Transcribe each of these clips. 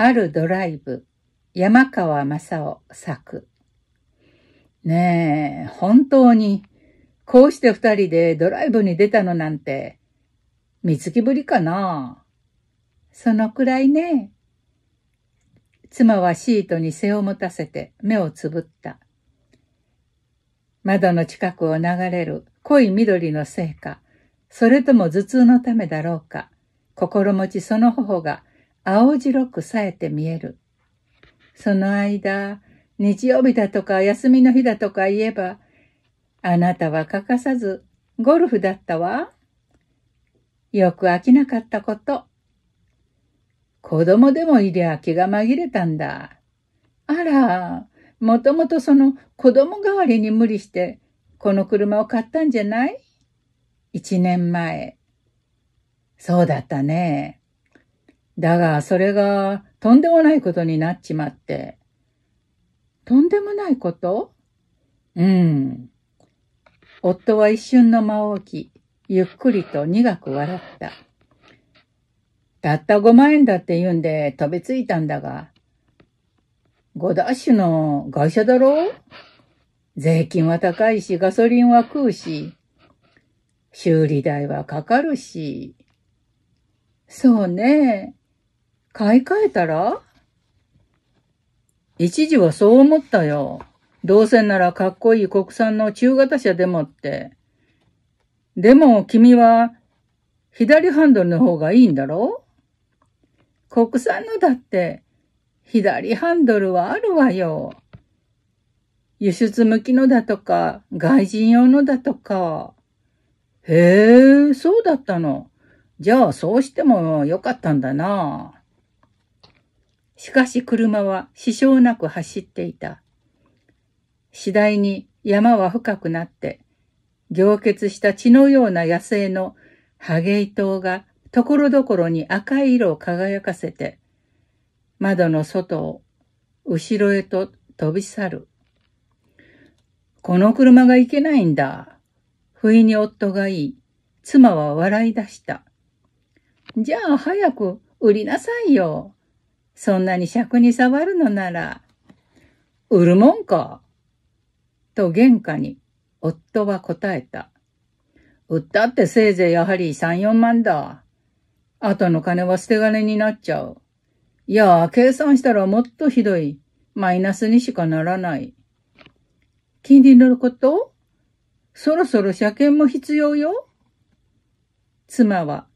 あるドライブ、山川正夫作。ねえ、本当に、こうして二人でドライブに出たのなんて、三月ぶりかな？そのくらいね。妻はシートに背を持たせて目をつぶった。窓の近くを流れる濃い緑のせいか、それとも頭痛のためだろうか、心持ちその頬が青白く冴えて見える。その間、日曜日だとか休みの日だとか言えば、あなたは欠かさずゴルフだったわ。よく飽きなかったこと。子供でもいりゃ気が紛れたんだ。あら、もともとその子供代わりに無理して、この車を買ったんじゃない？一年前。そうだったね。だが、それがとんでもないことになっちまって。とんでもないこと？うん。夫は一瞬の間を置き、ゆっくりと苦く笑った。たった5万円だって言うんで飛びついたんだが、ゴダッシュの会社だろ？税金は高いし、ガソリンは食うし、修理代はかかるし。そうね。買い替えたら？一時はそう思ったよ。どうせならかっこいい国産の中型車でもって。でも君は左ハンドルの方がいいんだろ？国産のだって、左ハンドルはあるわよ。輸出向きのだとか、外人用のだとか。へえ、そうだったの。じゃあそうしてもよかったんだな。しかし車は支障なく走っていた。次第に山は深くなって、凝結した血のような野生のハゲイトウがところどころに赤い色を輝かせて、窓の外を後ろへと飛び去る。この車がいけないんだ。不意に夫が言い、妻は笑い出した。じゃあ早く売りなさいよ。そんなに尺に触るのなら。売るもんか？と玄関に夫は答えた。売ったってせいぜいやはり三四万だ。後の金は捨て金になっちゃう。いや、計算したらもっとひどい。マイナスにしかならない。金利のこと？そろそろ車検も必要よ。妻は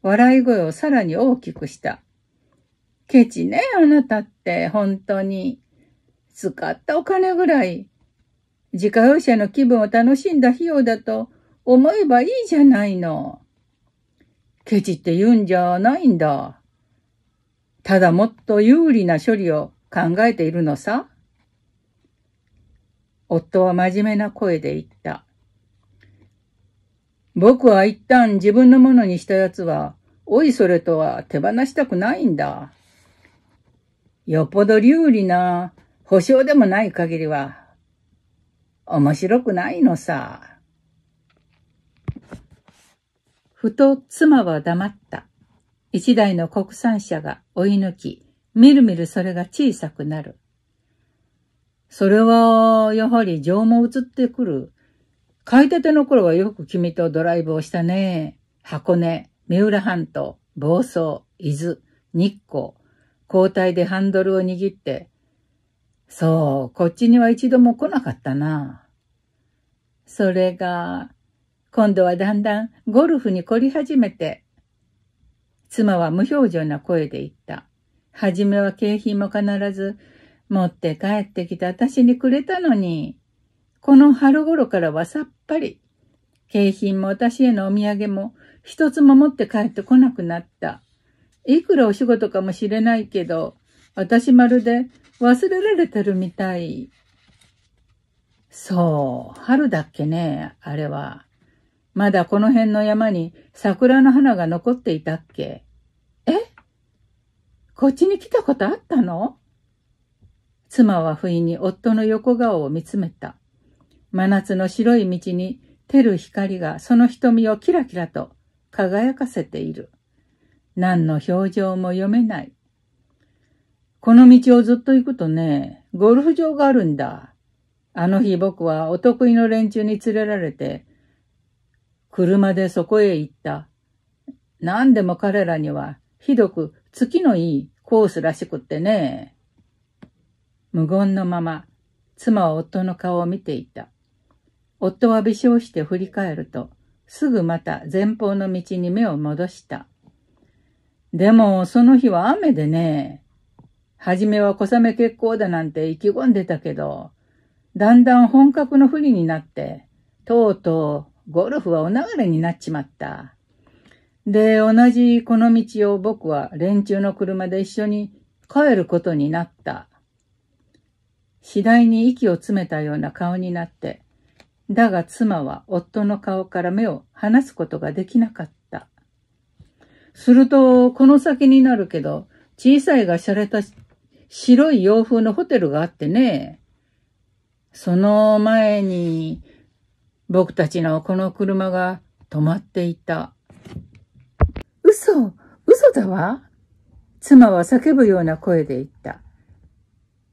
笑い声をさらに大きくした。ケチね、あなたって、本当に。使ったお金ぐらい、自家用車の気分を楽しんだ費用だと思えばいいじゃないの。ケチって言うんじゃないんだ。ただもっと有利な処理を考えているのさ。夫は真面目な声で言った。僕は一旦自分のものにしたやつは、おいそれとは手放したくないんだ。よっぽど有利な保証でもない限りは、面白くないのさ。ふと妻は黙った。一台の国産車が追い抜き、みるみるそれが小さくなる。それは、やはり情も移ってくる。買いたての頃はよく君とドライブをしたね。箱根、三浦半島、房総、伊豆、日光、交代でハンドルを握って、そう、こっちには一度も来なかったな。それが、今度はだんだんゴルフに凝り始めて、妻は無表情な声で言った。はじめは景品も必ず持って帰ってきて私にくれたのに、この春頃からはさっぱり、景品も私へのお土産も一つも持って帰ってこなくなった。いくらお仕事かもしれないけど、私まるで忘れられてるみたい。そう、春だっけね、あれは。まだこの辺の山に桜の花が残っていたっけえ？こっちに来たことあったの？妻は不意に夫の横顔を見つめた。真夏の白い道に照る光がその瞳をキラキラと輝かせている。何の表情も読めない。この道をずっと行くとね、ゴルフ場があるんだ。あの日僕はお得意の連中に連れられて、車でそこへ行った。何でも彼らにはひどく月のいいコースらしくってね。無言のまま、妻は夫の顔を見ていた。夫は微笑して振り返ると、すぐまた前方の道に目を戻した。でも、その日は雨でね、はじめは小雨結構だなんて意気込んでたけど、だんだん本格の不利になって、とうとうゴルフはお流れになっちまった。で、同じこの道を僕は連中の車で一緒に帰ることになった。次第に息を詰めたような顔になって、だが妻は夫の顔から目を離すことができなかった。すると、この先になるけど、小さいが洒落た白い洋風のホテルがあってね、その前に僕たちのこの車が止まっていた。嘘嘘だわ妻は叫ぶような声で言った。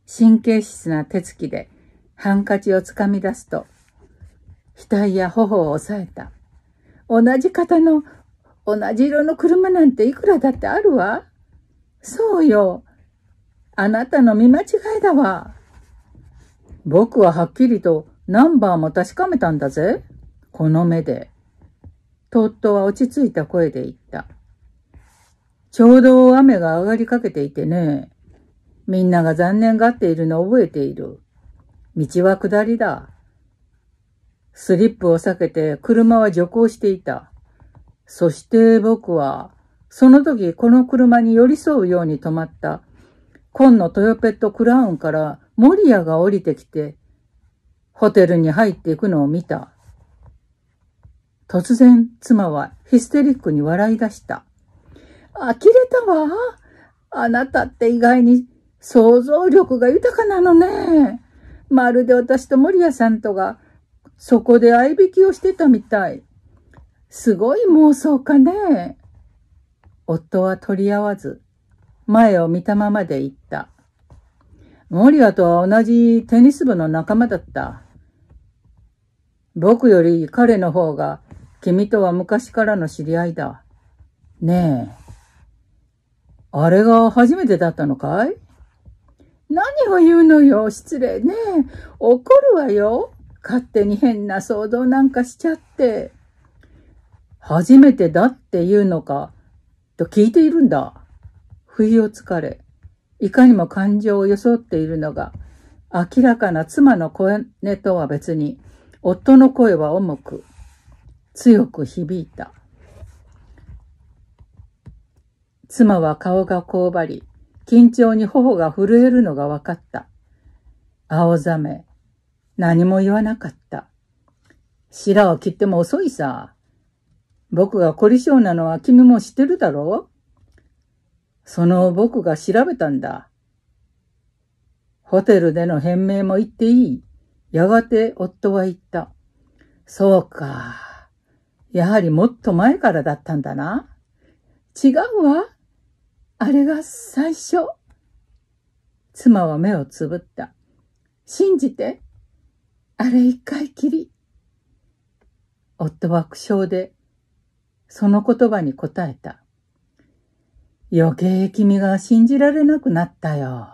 神経質な手つきでハンカチをつかみ出すと、額や頬を押さえた。同じ型の同じ色の車なんていくらだってあるわ。そうよ。あなたの見間違いだわ。僕ははっきりとナンバーも確かめたんだぜ。この目で。トットは落ち着いた声で言った。ちょうど雨が上がりかけていてね。みんなが残念がっているのを覚えている。道は下りだ。スリップを避けて車は徐行していた。そして僕は、その時この車に寄り添うように止まった紺のトヨペットクラウンからモリアが降りてきて、ホテルに入っていくのを見た。突然、妻はヒステリックに笑い出した。呆れたわ。あなたって意外に想像力が豊かなのね。まるで私と森谷さんとがそこで合いびきをしてたみたい。すごい妄想かね。夫は取り合わず、前を見たままで言った。森アとは同じテニス部の仲間だった。僕より彼の方が君とは昔からの知り合いだ。ねえ。あれが初めてだったのかい？何を言うのよ、失礼ねえ。怒るわよ。勝手に変な騒動なんかしちゃって。初めてだって言うのか、と聞いているんだ。不意をつかれ、いかにも感情を装っているのが、明らかな妻の声音とは別に、夫の声は重く、強く響いた。妻は顔がこうばり、緊張に頬が震えるのが分かった。青ざめ、何も言わなかった。白を切っても遅いさ。僕が凝り性なのは君も知ってるだろう？その僕が調べたんだ。ホテルでの変名も言っていい。やがて夫は言った。そうか。やはりもっと前からだったんだな。違うわ。あれが最初。妻は目をつぶった。信じて。あれ一回きり。夫は苦笑で、その言葉に答えた。余計君が信じられなくなったよ。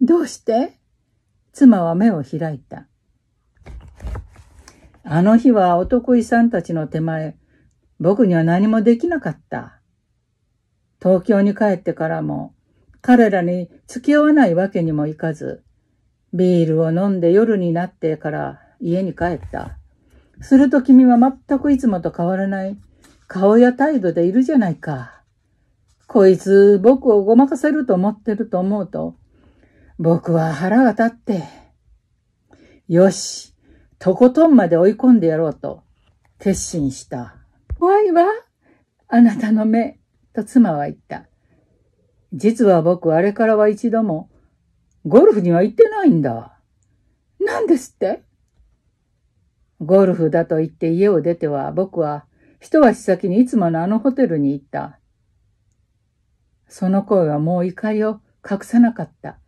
どうして？妻は目を開いた。あの日はお得意さんたちの手前、僕には何もできなかった。東京に帰ってからも、彼らに付き合わないわけにもいかず、ビールを飲んで夜になってから家に帰った。すると君は全くいつもと変わらない顔や態度でいるじゃないか。こいつ僕をごまかせると思ってると思うと、僕は腹が立って、よし、とことんまで追い込んでやろうと決心した。怖いわ、あなたの目、と妻は言った。実は僕あれからは一度もゴルフには行ってないんだ。何ですって？ゴルフだと言って家を出ては僕は一足先にいつものあのホテルに行った。その声はもう怒りを隠さなかった。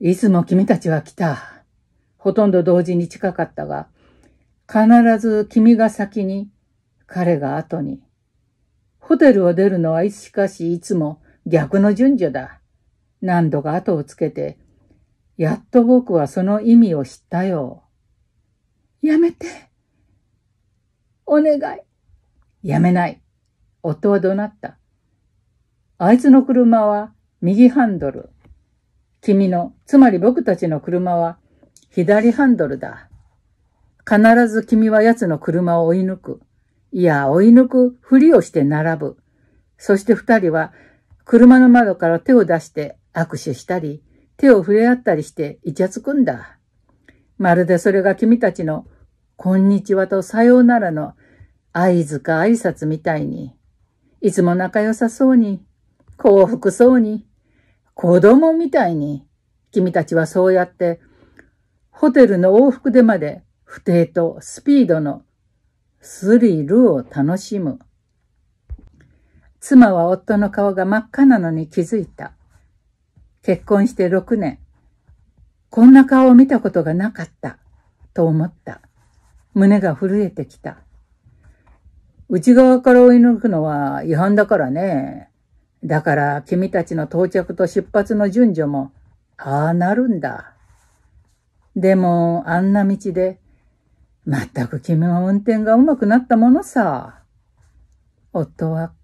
いつも君たちは来た。ほとんど同時に近かったが、必ず君が先に、彼が後に。ホテルを出るのはいつしかしいつも逆の順序だ。何度か後をつけて、やっと僕はその意味を知ったよ。やめて。お願い。やめない。夫は怒鳴った？あいつの車は右ハンドル。君の、つまり僕たちの車は左ハンドルだ。必ず君は奴の車を追い抜く。いや、追い抜くふりをして並ぶ。そして二人は車の窓から手を出して握手したり、手を触れ合ったりしてイチャつくんだ。まるでそれが君たちのこんにちはとさようならの合図か挨拶みたいに、いつも仲良さそうに、幸福そうに、子供みたいに、君たちはそうやって、ホテルの往復でまで不定とスピードのスリルを楽しむ。妻は夫の顔が真っ赤なのに気づいた。結婚して6年。こんな顔を見たことがなかった。と思った。胸が震えてきた。内側から追い抜くのは違反だからね。だから君たちの到着と出発の順序も、ああなるんだ。でも、あんな道で、まったく君は運転が上手くなったものさ。夫は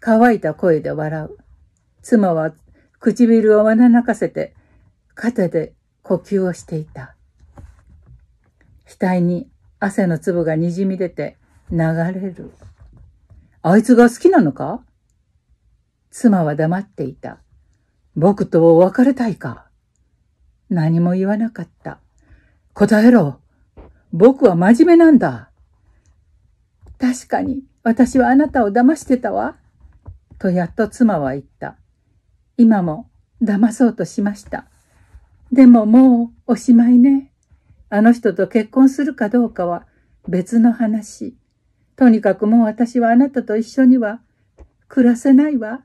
乾いた声で笑う。妻は唇をわな泣かせて、肩で呼吸をしていた。額に汗の粒がにじみ出て流れる。あいつが好きなのか？妻は黙っていた。僕と別れたいか？何も言わなかった。答えろ。僕は真面目なんだ。確かに私はあなたを騙してたわ。とやっと妻は言った。今も騙そうとしました。でももうおしまいね。あの人と結婚するかどうかは別の話。とにかくもう私はあなたと一緒には暮らせないわ。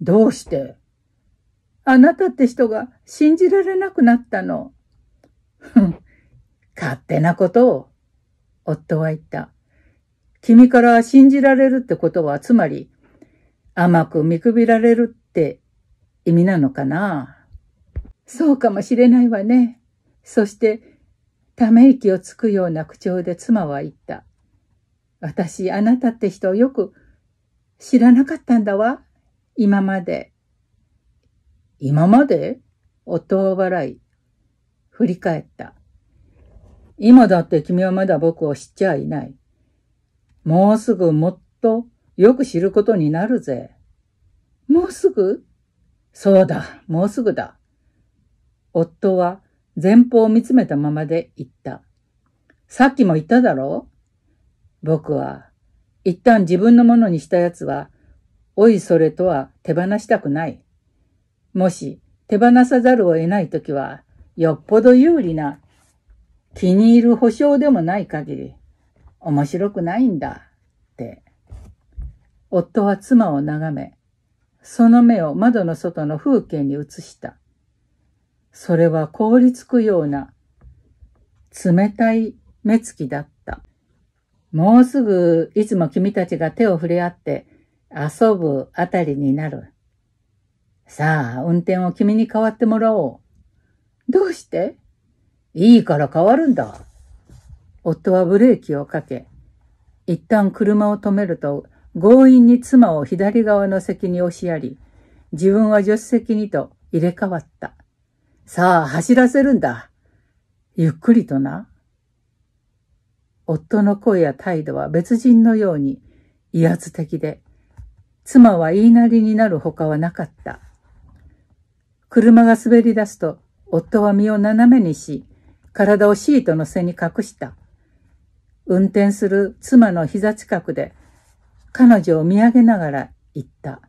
どうして？あなたって人が信じられなくなったの。ふん、勝手なことを、夫は言った。君から信じられるってことは、つまり、甘く見くびられるって意味なのかな？そうかもしれないわね。そして、ため息をつくような口調で妻は言った。私、あなたって人をよく知らなかったんだわ。今まで。今まで？夫を笑い、振り返った。今だって君はまだ僕を知っちゃいない。もうすぐもっとよく知ることになるぜ。もうすぐ？そうだ、もうすぐだ。夫は前方を見つめたままで言った。さっきも言っただろう僕は、一旦自分のものにした奴は、おいそれとは手放したくない。もし手放さざるを得ないときは、よっぽど有利な気に入る保証でもない限り、面白くないんだ、って。夫は妻を眺め、その目を窓の外の風景に移した。それは凍りつくような冷たい目つきだった。もうすぐいつも君たちが手を触れ合って遊ぶあたりになる。さあ、運転を君に代わってもらおう。どうして？いいから変わるんだ。夫はブレーキをかけ、一旦車を止めると強引に妻を左側の席に押しやり、自分は助手席にと入れ替わった。さあ、走らせるんだ。ゆっくりとな。夫の声や態度は別人のように威圧的で、妻は言いなりになるほかはなかった。車が滑り出すと、夫は身を斜めにし、体をシートの背に隠した。運転する妻の膝近くで、彼女を見上げながら言った。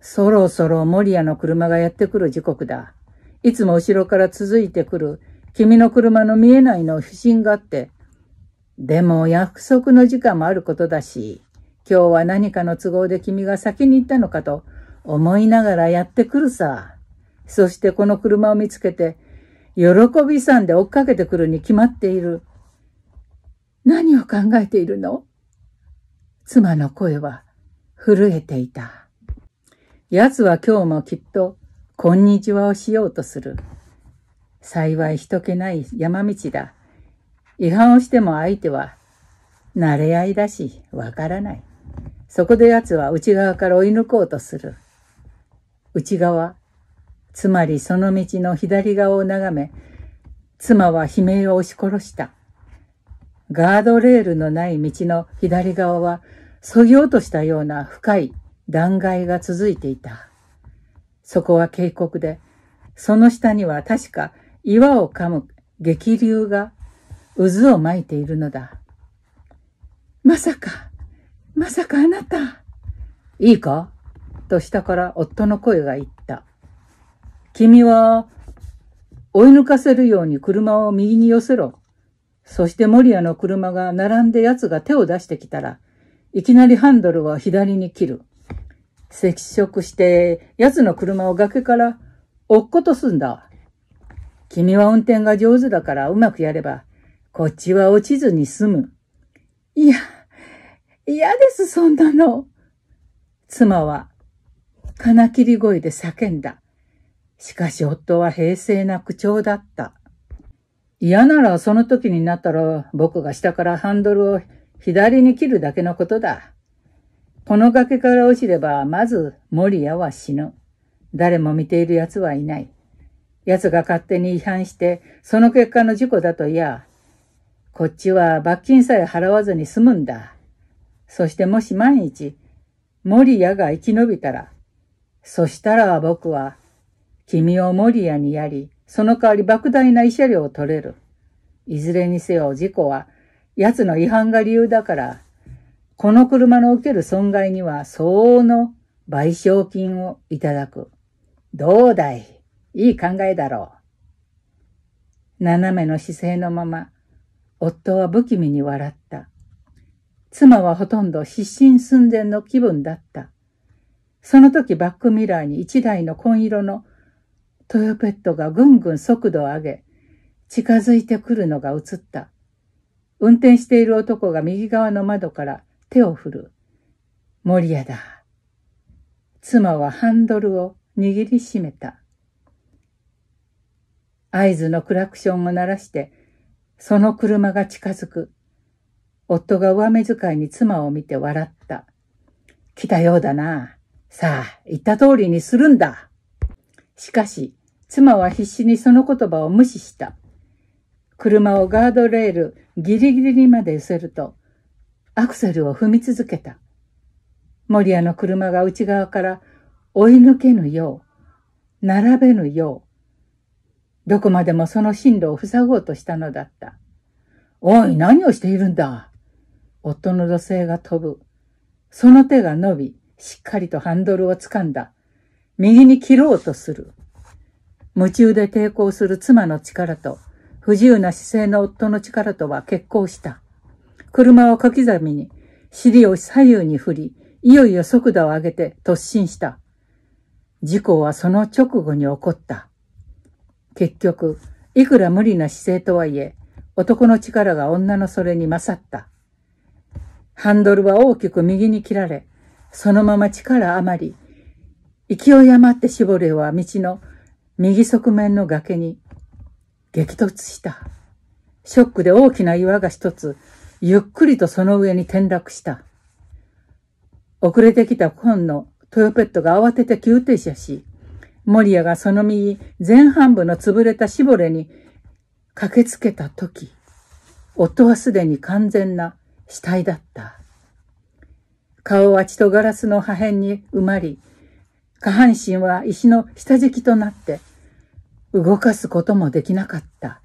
そろそろ守谷の車がやってくる時刻だ。いつも後ろから続いてくる君の車の見えないの不審があって。でも約束の時間もあることだし、今日は何かの都合で君が先に行ったのかと思いながらやってくるさ。そしてこの車を見つけて、喜びさんで追っかけてくるに決まっている。何を考えているの？妻の声は震えていた。奴は今日もきっと、こんにちはをしようとする。幸い人気ない山道だ。違反をしても相手は、慣れ合いだし、わからない。そこで奴は内側から追い抜こうとする。内側、つまりその道の左側を眺め、妻は悲鳴を押し殺した。ガードレールのない道の左側は、そぎ落としたような深い断崖が続いていた。そこは渓谷で、その下には確か岩を噛む激流が渦を巻いているのだ。まさか、まさかあなた。いいか？と下から夫の声が言った。君は、追い抜かせるように車を右に寄せろ。そして森谷の車が並んで奴が手を出してきたら、いきなりハンドルを左に切る。接触して奴の車を崖から落っことすんだ。君は運転が上手だからうまくやれば、こっちは落ちずに済む。いや、嫌です、そんなの。妻は、金切り声で叫んだ。しかし夫は平静な口調だった。嫌ならその時になったら僕が下からハンドルを左に切るだけのことだ。この崖から落ちればまず森谷は死ぬ。誰も見ている奴はいない。奴が勝手に違反してその結果の事故だといや、こっちは罰金さえ払わずに済むんだ。そしてもし万一森谷が生き延びたら、そしたら僕は君を森谷にやり、その代わり莫大な慰謝料を取れる。いずれにせよ事故は、奴の違反が理由だから、この車の受ける損害には相応の賠償金をいただく。どうだい?いい考えだろう。斜めの姿勢のまま、夫は不気味に笑った。妻はほとんど失神寸前の気分だった。その時バックミラーに一台の紺色のトヨペットがぐんぐん速度を上げ、近づいてくるのが映った。運転している男が右側の窓から手を振る。森谷だ。妻はハンドルを握りしめた。合図のクラクションを鳴らして、その車が近づく。夫が上目遣いに妻を見て笑った。来たようだな。さあ、言った通りにするんだ。しかし、妻は必死にその言葉を無視した。車をガードレールギリギリにまで寄せると、アクセルを踏み続けた。森谷の車が内側から追い抜けぬよう、並べぬよう、どこまでもその進路を塞ごうとしたのだった。おい、何をしているんだ？夫の女性が飛ぶ。その手が伸び、しっかりとハンドルを掴んだ。右に切ろうとする。夢中で抵抗する妻の力と、不自由な姿勢の夫の力とは結構した。車を小刻みに、尻を左右に振り、いよいよ速度を上げて突進した。事故はその直後に起こった。結局、いくら無理な姿勢とはいえ、男の力が女のそれに勝った。ハンドルは大きく右に切られ、そのまま力余り、勢い余って絞れは道の右側面の崖に激突した。ショックで大きな岩が一つ、ゆっくりとその上に転落した。遅れてきた本のトヨペットが慌てて急停車し、モリアがその右前半部の潰れた絞れに駆けつけた時、夫はすでに完全な死体だった。顔は血とガラスの破片に埋まり、下半身は石の下敷きとなって、動かすこともできなかった。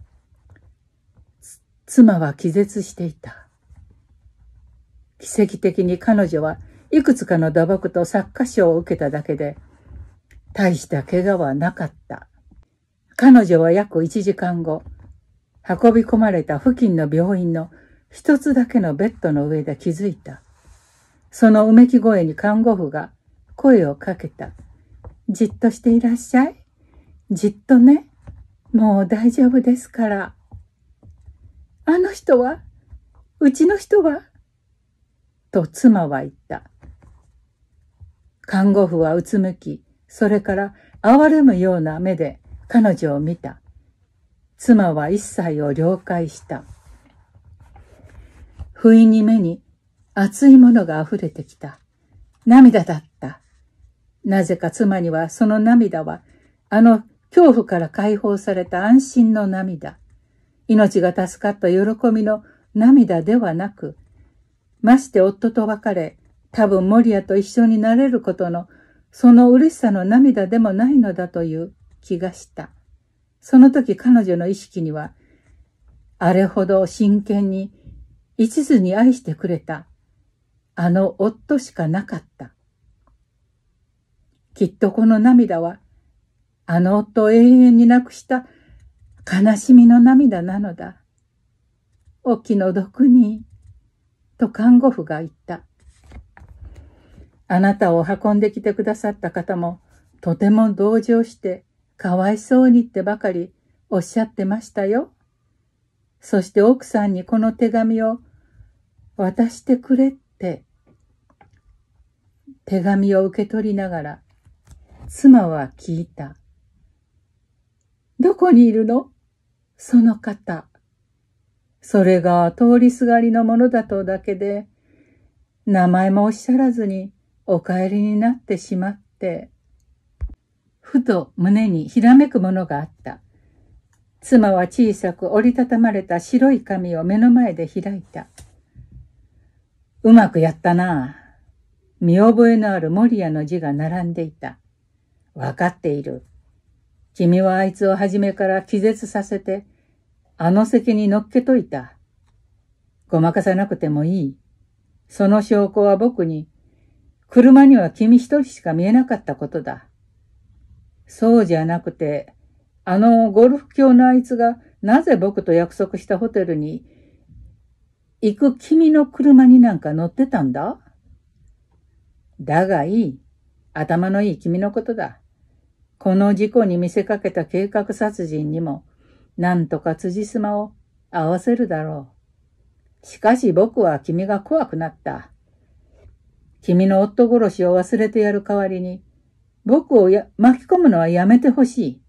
妻は気絶していた。奇跡的に彼女はいくつかの打撲と作家賞を受けただけで、大した怪我はなかった。彼女は約1時間後、運び込まれた付近の病院の一つだけのベッドの上で気づいた。そのうめき声に看護婦が声をかけた。じっとしていらっしゃい。じっとね。もう大丈夫ですから。あの人は？うちの人は？と妻は言った。看護婦はうつむき、それから哀れむような目で彼女を見た。妻は一切を了解した。不意に目に熱いものが溢れてきた。涙だった。なぜか妻にはその涙は、あの恐怖から解放された安心の涙。命が助かった喜びの涙ではなく、まして夫と別れ、多分守谷と一緒になれることの、その嬉しさの涙でもないのだという気がした。その時彼女の意識には、あれほど真剣に一途に愛してくれた、あの夫しかなかった。きっとこの涙は、あの夫を永遠に亡くした悲しみの涙なのだ。お気の毒に、と看護婦が言った。あなたを運んできてくださった方も、とても同情して、かわいそうにってばかりおっしゃってましたよ。そして奥さんにこの手紙を渡してくれって、手紙を受け取りながら、妻は聞いた。どこにいるの？その方。それが通りすがりのものだとだけで、名前もおっしゃらずにお帰りになってしまって、ふと胸にひらめくものがあった。妻は小さく折りたたまれた白い紙を目の前で開いた。うまくやったな。見覚えのある守谷の字が並んでいた。わかっている。君はあいつを初めから気絶させて、あの席に乗っけといた。ごまかさなくてもいい。その証拠は僕に、車には君一人しか見えなかったことだ。そうじゃなくて、あのゴルフ教のあいつがなぜ僕と約束したホテルに行く君の車になんか乗ってたんだ？だがいい。頭のいい君のことだ。この事故に見せかけた計画殺人にも、なんとか辻褄を合わせるだろう。しかし僕は君が怖くなった。君の夫殺しを忘れてやる代わりに、僕をや巻き込むのはやめてほしい。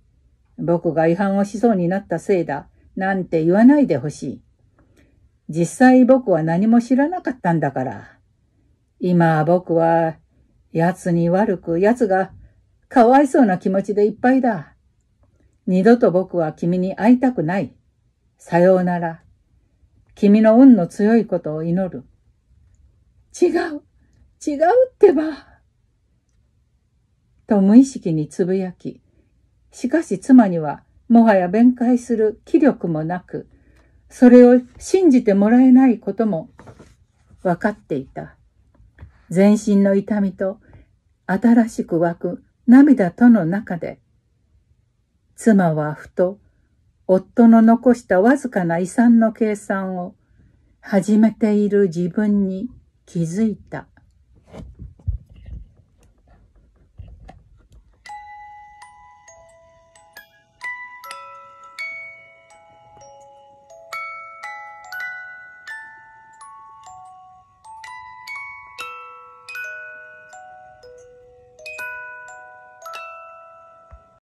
僕が違反をしそうになったせいだ、なんて言わないでほしい。実際僕は何も知らなかったんだから。今僕は、奴に悪く、奴がかわいそうな気持ちでいっぱいだ。二度と僕は君に会いたくない。さようなら。君の運の強いことを祈る。違う、違うってば。と無意識につぶやき、しかし妻にはもはや弁解する気力もなく、それを信じてもらえないことも分かっていた。全身の痛みと新しく湧く涙との中で、妻はふと夫の残したわずかな遺産の計算を始めている自分に気づいた。